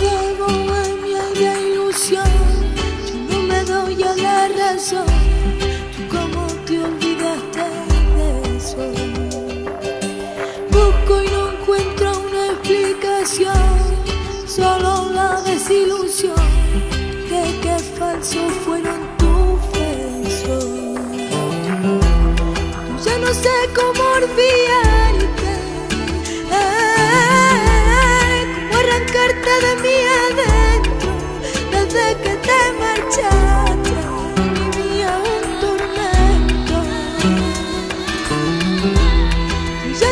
debo a mi habla ilusión. Yo no me doy a la razón. Tú cómo te olvidaste de eso. Busco y no encuentro una explicación. Solo la desilusión de que falsos fueron tus besos. Yo ya no sé cómo.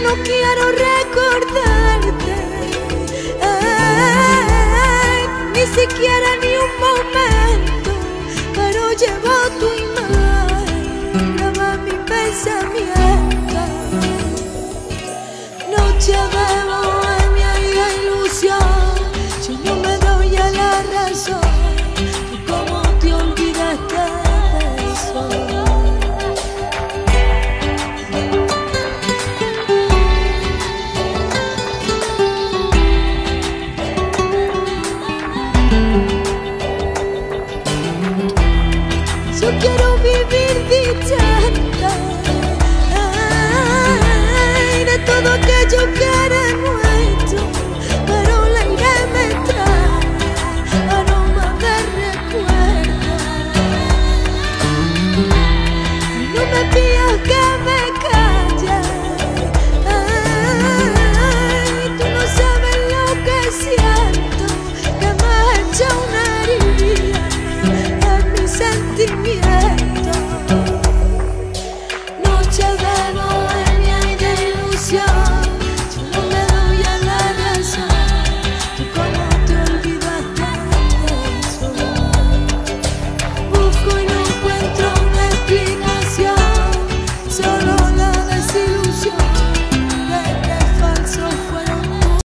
no quiero recordarte, ni siquiera ni un momento, pero llevo tu imagen, graba mi pensamiento, no llevo Yo quiero vivir dichanta ay, de todo